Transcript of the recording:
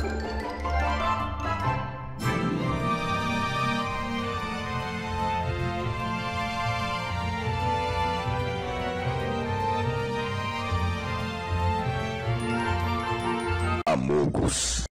Thank Camugos.